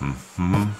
Mm-hmm.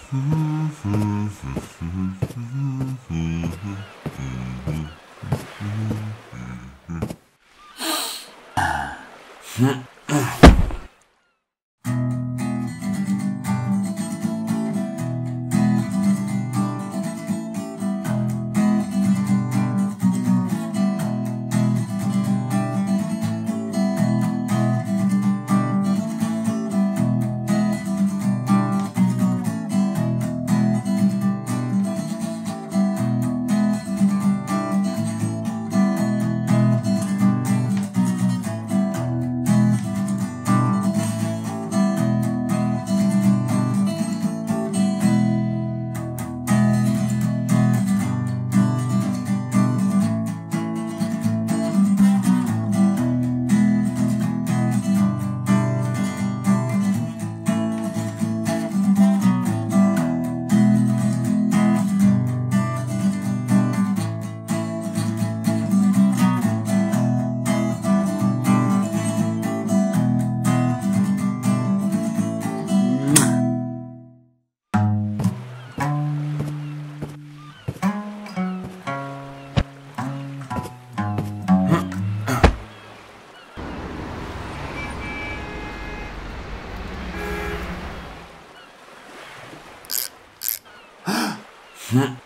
Mm-hmm.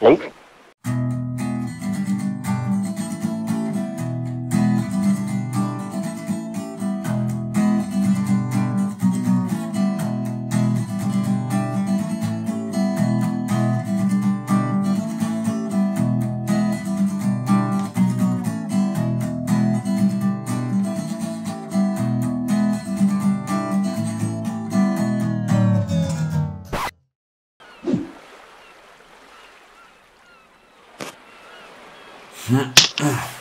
Nope. 嗯嗯。